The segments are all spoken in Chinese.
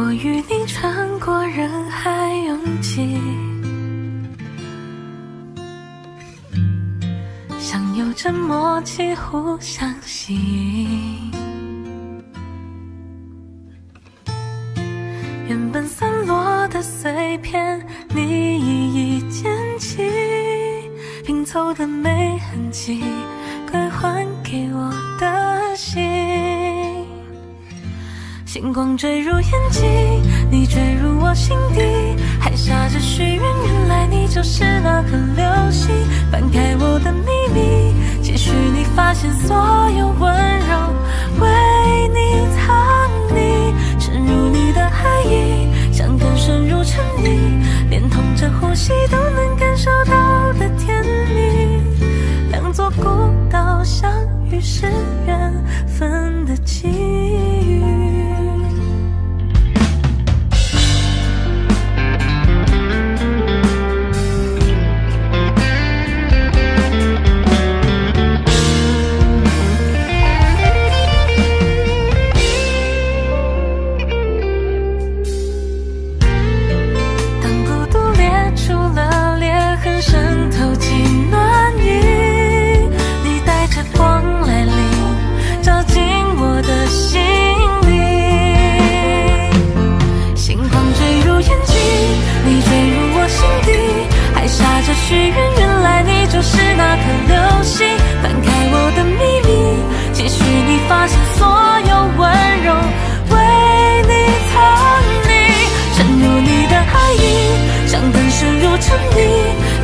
我与你穿过人海拥挤，像有着默契互相吸引。原本散落的碎片，你一一捡起，拼凑的没痕迹，归还给我的心。星光坠入眼睛，你坠入我心底，还下着许愿，原来你就是那颗流星。翻开我的秘密，期许你发现所有温柔为你藏匿，沉入你的爱意，想更深入沉溺，连同着呼吸都能感受到许愿，原来你就是那颗流星。翻开我的秘密，期许你发现所有温柔为你藏匿，沉入你的爱意，想更深入沉溺，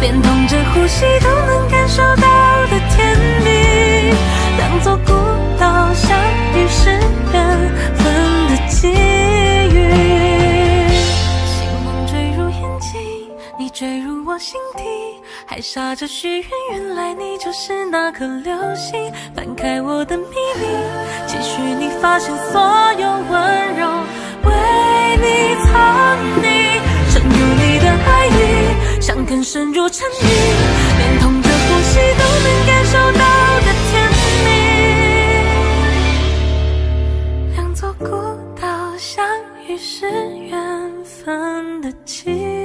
连同着呼吸都能感受到的甜还傻着许愿原来你就是那颗流星翻开我的秘密期许你发现所有温柔为你藏匿。沉入你的爱意想更深入沉溺连同着呼吸都能感受到的甜蜜。两座孤岛相遇是缘分的奇予